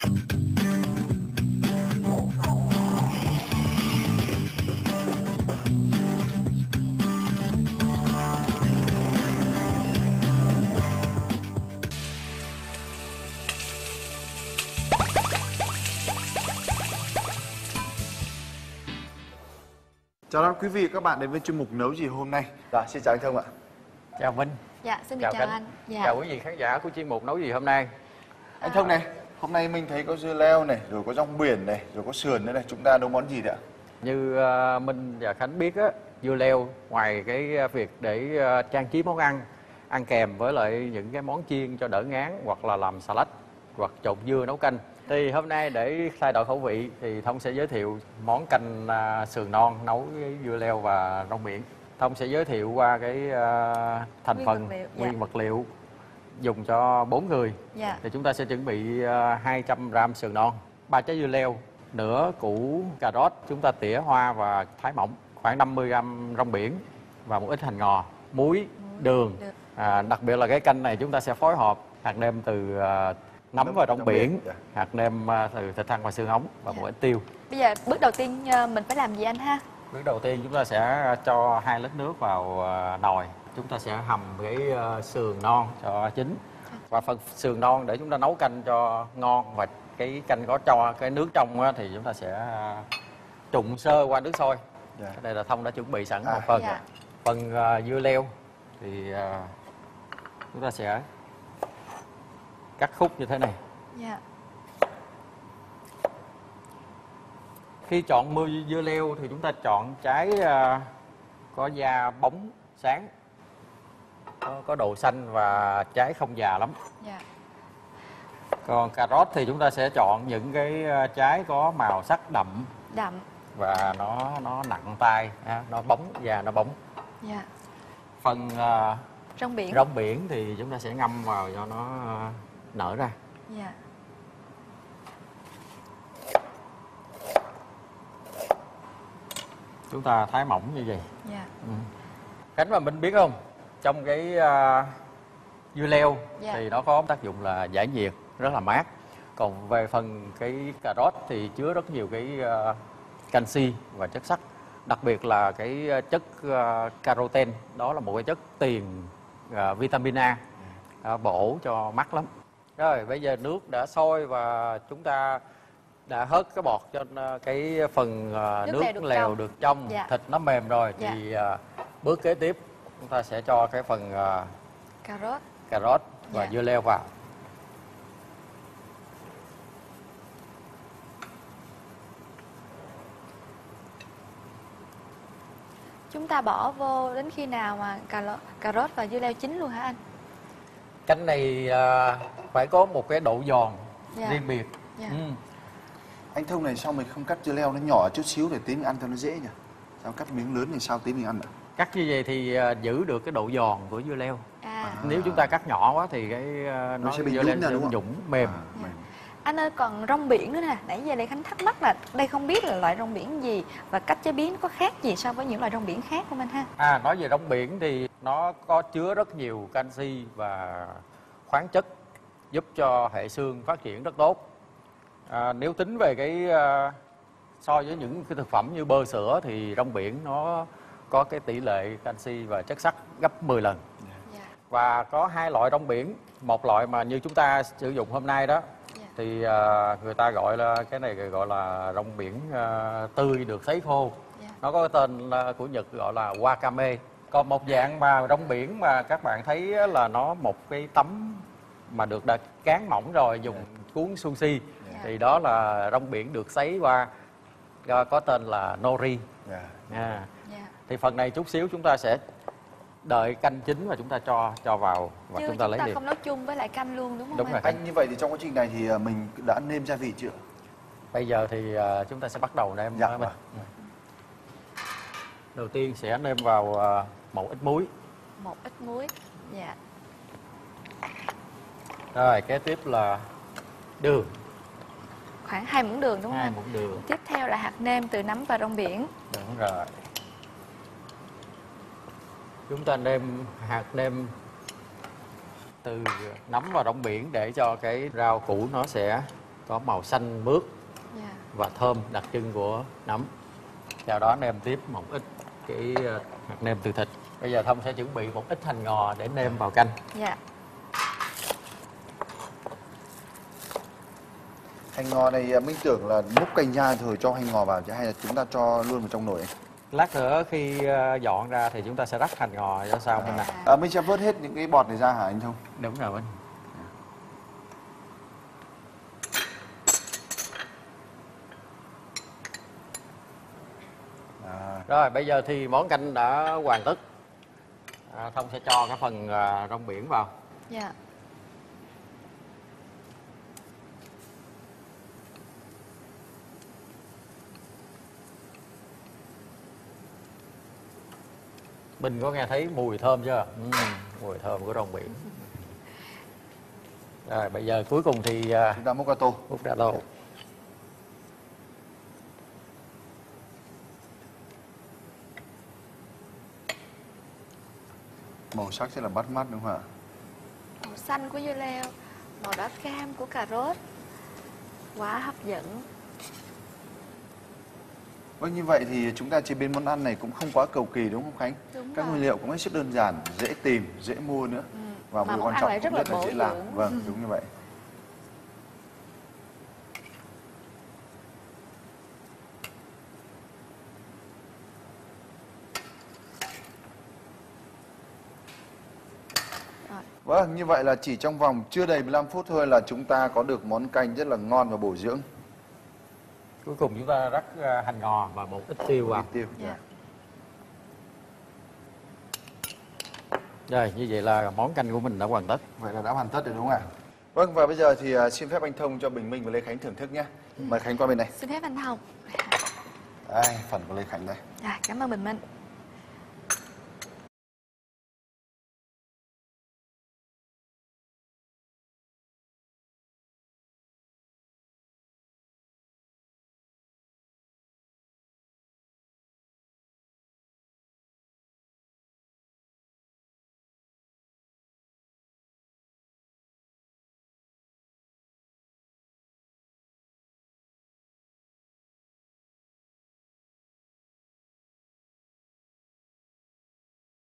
Chào đón quý vị và các bạn đến với chuyên mục nấu gì hôm nay. Dạ, xin chào anh Thông ạ. Chào Minh, Dạ, xin chào chào, anh. Dạ. chào quý vị khán giả của chuyên mục nấu gì hôm nay. Anh Thông này, hôm nay mình thấy có dưa leo này, rồi có rong biển này, rồi có sườn nữa này. Chúng ta nấu món gì đấy ạ? Như ờ, Minh và Khánh biết á, dưa leo ngoài cái ờ, việc để ờ, trang trí món ăn, ăn kèm với lại những cái món chiên cho đỡ ngán hoặc là làm salad hoặc trộn dưa nấu canh. Thì hôm nay để thay đổi khẩu vị thì Thông sẽ giới thiệu món canh à, sườn non nấu với dưa leo và rong biển. Thông sẽ giới thiệu qua cái à, thành Nguyên phần vật liệu, dạ. nguyên vật liệu dùng cho 4 người. Dạ. thì chúng ta sẽ chuẩn bị ờ, 200 gram sườn non, ba trái dưa leo, nửa củ cà rốt, chúng ta tỉa hoa và thái mỏng, khoảng 50 gram rong biển và một ít hành ngò, muối, đường. À, đặc biệt là cái canh này chúng ta sẽ phối hợp hạt nêm từ ờ, nấm và rong biển, biển, dạ. hạt nêm ờ, từ thịt thăn và xương ống và Dạ. một ít tiêu. Bây giờ bước đầu tiên ờ, mình phải làm gì anh ha? Bước đầu tiên chúng ta sẽ cho hai lít nước vào ờ, nồi. Chúng ta sẽ hầm cái ờ, sườn non cho chín. Và phần sườn non để chúng ta nấu canh cho ngon và cái canh có cho cái nước trong á, thì chúng ta sẽ ờ, trụng sơ qua nước sôi. Dạ. Cái này là Thông đã chuẩn bị sẵn À, một phần. dạ. Phần ờ, dưa leo thì ờ, chúng ta sẽ cắt khúc như thế này. Dạ. Khi chọn mưa dưa leo thì chúng ta chọn trái à, có da bóng sáng, có, có độ xanh và trái không già lắm. Dạ. Còn cà rốt thì chúng ta sẽ chọn những cái à, trái có màu sắc đậm Đậm. và nó nó nặng tay, nó bóng da nó bóng. Dạ. Phần à, Rong biển. rong biển thì chúng ta sẽ ngâm vào cho nó à, nở ra. Dạ. Chúng ta thái mỏng như vậy. Dạ. Ừ. Khánh và Minh biết không? Trong cái à, dưa leo Dạ. thì nó có tác dụng là giải nhiệt, rất là mát. Còn về phần cái cà rốt thì chứa rất nhiều cái à, canxi và chất sắt. Đặc biệt là cái à, chất à, caroten, đó là một cái chất tiền à, vitamin A, à, bổ cho mắt lắm. Rồi bây giờ nước đã sôi và chúng ta đã hớt cái bọt cho cái phần à, Nước nước, lèo được lèo trong. được trong, Dạ. thịt nó mềm rồi Dạ. thì à, bước kế tiếp chúng ta sẽ cho cái phần à, Cà rốt. cà rốt và Dạ. dưa leo vào. Chúng ta bỏ vô đến khi nào mà cà, ló- cà rốt và dưa leo chín luôn hả anh? Canh này à, phải có một cái độ giòn Dạ. riêng biệt. Dạ. Ừ. Anh Thông này sao mình không cắt dưa leo nó nhỏ chút xíu để tí mình ăn cho nó dễ nhỉ? Sao cắt miếng lớn thì sao tí mình ăn ạ? Cắt như vậy thì à, giữ được cái độ giòn của dưa leo. À. Nếu chúng ta cắt nhỏ quá thì cái à, Nó sẽ bị dưa nhũn leo ra, sẽ đúng nhũng mềm. À, mềm. Anh ơi còn rong biển nữa nè, nãy giờ Lê Khánh thắc mắc là đây không biết là loại rong biển gì và cách chế biến nó có khác gì so với những loại rong biển khác không anh ha? À nói về rong biển thì nó có chứa rất nhiều canxi và khoáng chất giúp cho hệ xương phát triển rất tốt. À, nếu tính về cái à, so với những cái thực phẩm như bơ sữa thì rong biển nó có cái tỷ lệ canxi và chất sắt gấp 10 lần. Dạ. Và có hai loại rong biển, một loại mà như chúng ta sử dụng hôm nay đó Dạ. thì à, người ta gọi là cái này gọi là rong biển à, tươi được sấy khô Dạ. nó có cái tên là- của Nhật gọi là wakame còn một dạng mà rong biển mà các bạn thấy là nó một cái tấm mà được đặt cán mỏng rồi dùng cuốn sushi Dạ. thì đó là rong biển được sấy qua có tên là nori Dạ. à. Thì phần này chút xíu chúng ta sẽ đợi canh chín và chúng ta cho cho vào và Chứ chúng ta lấy liền không nấu chung với lại canh luôn đúng không Đúng anh? rồi. Anh như vậy thì trong quá trình này thì à, mình đã nêm gia vị chưa? bây giờ thì à, chúng ta sẽ bắt đầu nêm Dạ, à, vâng. đầu tiên sẽ nêm vào à, một ít muối Một ít muối. Dạ. rồi kế tiếp là đường Khoảng hai muỗng đường đúng không hai muỗng đường Tiếp theo là hạt nêm từ nấm và rong biển. đúng rồi chúng ta nêm hạt nêm từ nấm vào rong biển để cho cái rau củ nó sẽ có màu xanh mướt Dạ. và thơm đặc trưng của nấm sau đó nêm tiếp một ít cái ờ, hạt nêm từ thịt bây giờ thông sẽ chuẩn bị một ít hành ngò để nêm vào canh Dạ. Hành ngò này à, Minh tưởng là múc canh ra rồi cho hành ngò vào chứ hay là chúng ta cho luôn vào trong nồi? Lát nữa khi ờ, dọn ra thì chúng ta sẽ rắc hành ngò ra sau bên này À, Minh sẽ vớt hết những cái bọt này ra hả anh Thông? đúng rồi. Anh À, rồi bây giờ thì món canh đã hoàn tất. À, thông sẽ cho cái phần à, rong biển vào. Dạ. Bình có nghe thấy mùi thơm chưa? Ừm, mùi thơm của rong biển. Rồi bây giờ cuối cùng thì à, chúng ta múc ra tô. múc ra tô. Màu sắc sẽ là bắt mắt đúng không ạ? Màu xanh của dưa leo, màu đỏ cam của cà rốt. Quá hấp dẫn. Vâng như vậy thì chúng ta chế biến món ăn này cũng không quá cầu kỳ đúng không Khánh? Đúng Các rồi. nguyên liệu cũng hết sức đơn giản, dễ tìm, dễ mua nữa. Ừ. Và món quan trọng cũng rất là dễ làm. Vâng, đúng như vậy. Vâng, như vậy là chỉ trong vòng chưa đầy 15 phút thôi là chúng ta có được món canh rất là ngon và bổ dưỡng. Cuối cùng chúng ta rắc à, hành ngò và một ít tiêu vào. Tiêu. Dạ. Rồi như vậy là món canh của mình đã hoàn tất. Vậy là đã hoàn tất rồi đúng không ạ? Vâng và bây giờ thì à, xin phép anh Thông cho Bình Minh và Lê Khánh thưởng thức nhé. Mời Khánh qua bên này. Xin phép anh Thông. Đây, phần của Lê Khánh đây. Dạ, cảm ơn Bình Minh.